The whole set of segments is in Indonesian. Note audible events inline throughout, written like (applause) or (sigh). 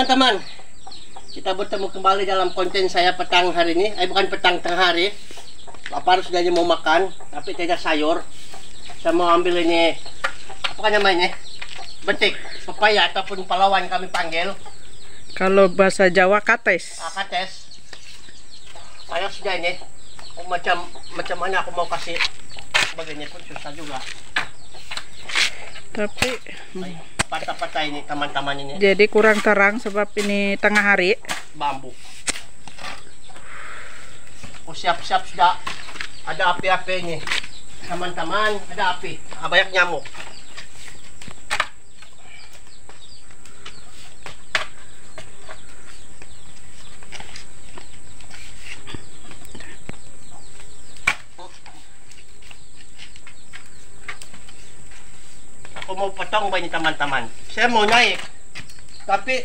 teman-teman, kita bertemu kembali dalam konten saya petang hari ini. Eh bukan petang tengah hari. Lapar sudah mau makan, tapi tidak sayur. Saya mau ambil ini apa namanya? Betik, pepaya ataupun palawan kami panggil. Kalau bahasa Jawa kates. Akates. Ayah sudah ini. Macam macam mana aku mau kasih sebagainya pun susah juga. Tapi Ay, patah-patah ini teman-teman ini jadi kurang terang sebab ini tengah hari. bambu. Oh siap-siap sudah ada api-api ini. Teman-teman, ada api. Ah, banyak nyamuk. Ako mau potong ba ini teman-teman? Saya mau naik. Tapi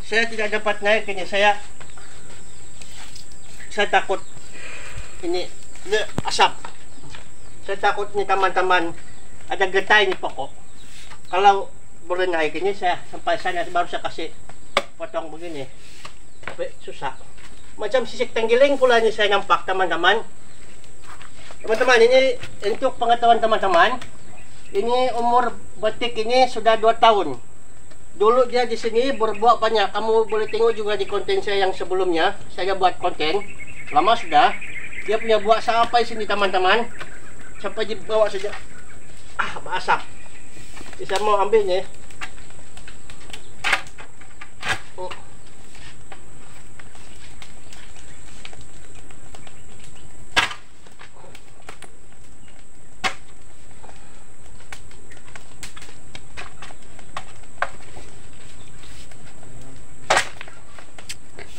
saya tidak dapat naik ini. Saya saya takut ini, ini asap. Saya takut nih teman-teman ada getah ini pokok. Kalau boleh naik ini saya sampai sana baru saya kasih potong begini. Tapi susah. Macam sisik tenggiling pula ini saya nampak teman-teman. Teman-teman ini untuk pengetahuan teman-teman. Ini umur betik ini sudah 2 tahun. Dulu dia di sini berbuat banyak. Kamu boleh tengok juga di konten saya yang sebelumnya. Saya buat konten. Lama sudah. Dia punya buat sampai sini teman-teman. Sampai dibawa saja. Ah, basah. Saya mau ambilnya. Oh.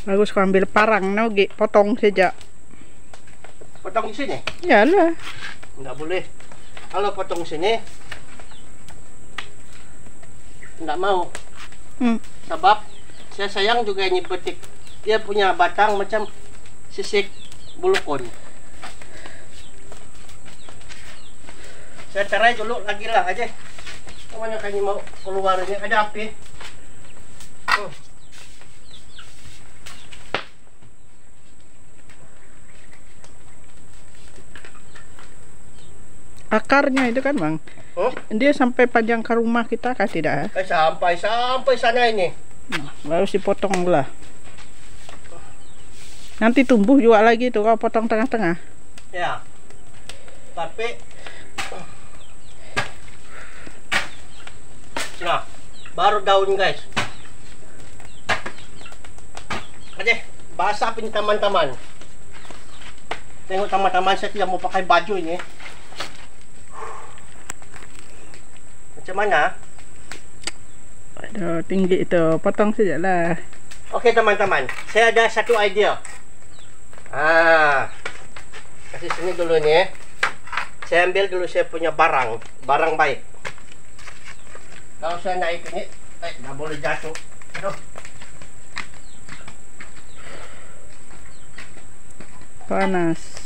Bagus kau ambil parang nogi, potong saja. Potong di sini. Yalah. Enggak boleh. Kalau potong sini. Enggak mau. Hmm. Sebab saya sayang juga ini petik. Dia punya batang macam sisik bulukon. Saya tarai dulu lagi lah aja. Ke mana ini mau keluar ini? Ada api. Oh. Akarnya itu kan bang, Oh, dia sampai panjang ke rumah kita kah tidak? eh, sampai sampai sana ini. Nah, baru si potong lah. Nanti tumbuh juga lagi tuh kau potong tengah-tengah. Ya. Tapi Nah, baru daun guys. Aja, basah ini teman-teman. Tengok teman-teman saya tidak mau pakai baju ini. Macam mana? Aduh, tinggi itu, potong saja lah. Oke teman-teman, saya ada satu idea. Ah, kasih sini dulu nih. Saya ambil dulu saya punya barang, barang baik. Kalau saya naik ini, eh, boleh jatuh. Aduh, Panas.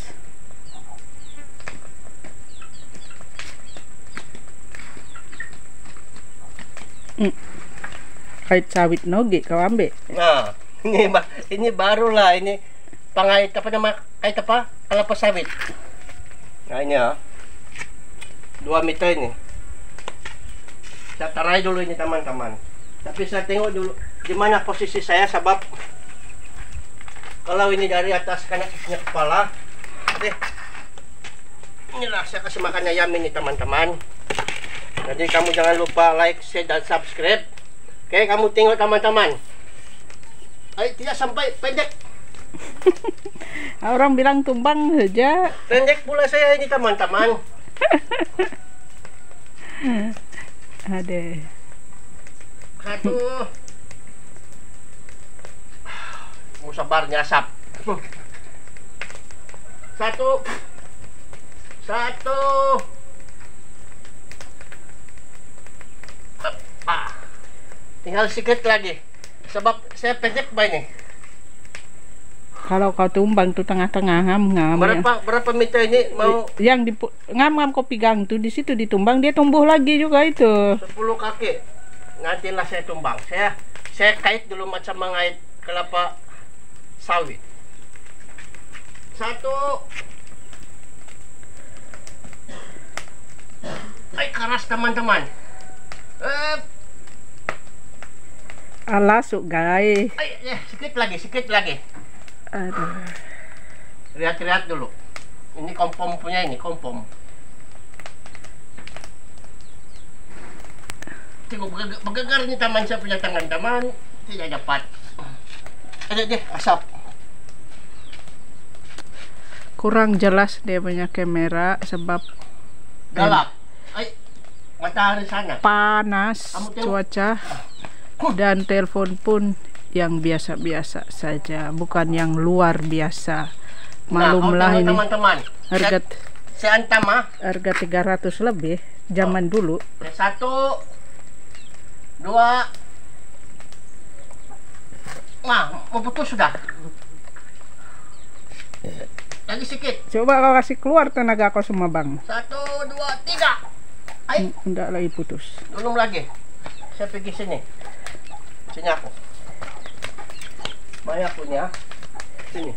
Hmm. Kait sawit noge kau ambil. nah ini ba- ini barulah ini pangait apa nama kait apa kelapa sawit. Nah ini ya, dua meter ini. Saya tarai dulu ini teman-teman. Tapi saya tengok dulu di mana posisi saya sebab kalau ini dari atas kena punya kepala, deh. Inilah saya kasih makan ayam ini teman-teman. Jadi kamu jangan lupa like, share dan subscribe. Oke, kamu tengok teman-teman. Ay, tidak sampai pendek. (laughs) Orang bilang tumbang saja. Pendek pula saya ini teman-teman. (laughs) Ada. Satu. Mau sabar nyasap. Satu. Satu. Ah. Tinggal sedikit lagi. Sebab saya pendek ba ini? Kalau kau tumbang tuh tengah-tengah ngam ngam. Berapa berapa meter ini mau Yang di ngam ngam kau pegang tuh di situ ditumbang dia tumbuh lagi juga itu. 10 kaki. Nantilah saya tumbang. Saya Saya kait dulu macam mengait kelapa sawit. Satu. Ay, keras teman-teman. Eh, Alasuk guys. ay, eh, sedikit lagi, sedikit lagi. Aduh. Lihat-lihat dulu. Ini kompom punya ini, kompom. Tengok bergegar, bergegar ni taman saya punya tangan taman tidak dapat. Ada deh asap. Kurang jelas dia punya kamera sebab Galap. Ay, matahari sana. panas cuaca dan telepon pun yang biasa-biasa saja, bukan yang luar biasa. Malumlah nah, tengok ini teman-teman. harga ah. harga 300 lebih zaman dulu. Satu, dua, Nah, mau putus sudah. Lagi sedikit. Coba kau kasih keluar tenaga kau semua bang. Satu, dua, tiga. Ay, Enggak lagi putus. belum lagi. Saya pergi sini. Sini aku. Banyak punya. Sini.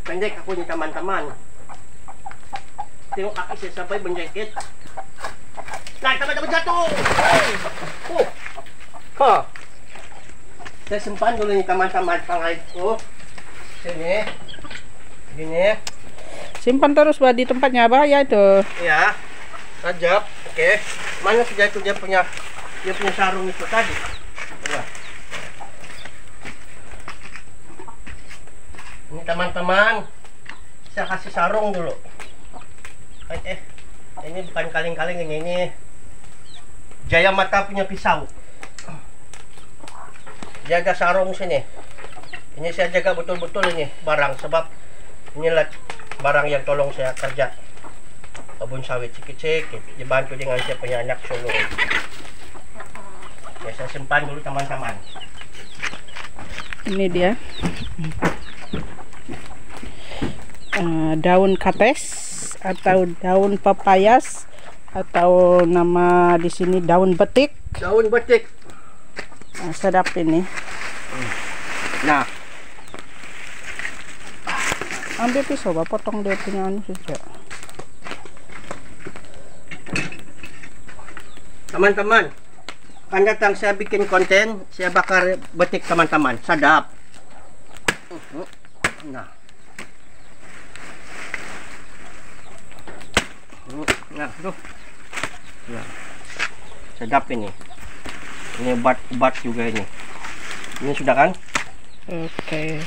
Pendek aku ni teman-teman. Tengok kaki saya sampai menjengkit. Nah, teman-teman jatuh. Hey. Oh. Ha. Saya simpan dulu ni teman-teman pangait ko. Sini. Gini. Simpan terus bah di tempatnya bahaya itu. Ya, tajam. Oke. Mana sudah itu dia punya dia punya sarung itu tadi. Ini teman-teman, saya kasih sarung dulu. Eh, ini bukan kaleng-kaleng ini, ini Jaya Mata punya pisau. Jaga sarung sini. Ini saya jaga betul-betul ini barang sebab inilah barang yang tolong saya kerja kebun sawit sikit-sikit dibantu dengan saya punya anak ya saya simpan dulu teman-teman Ini dia. Eh, daun kates atau daun papayas atau nama di sini daun betik. daun betik Nah, sedap ini. nah Ambil pisau, Bah, potong dia punya anu saja. teman-teman akan datang saya bikin konten saya bakar betik teman-teman. Sadap nah. Nah tuh nah. sedap ini. Ini obat-obat juga ini. Ini sudah kan? Oke.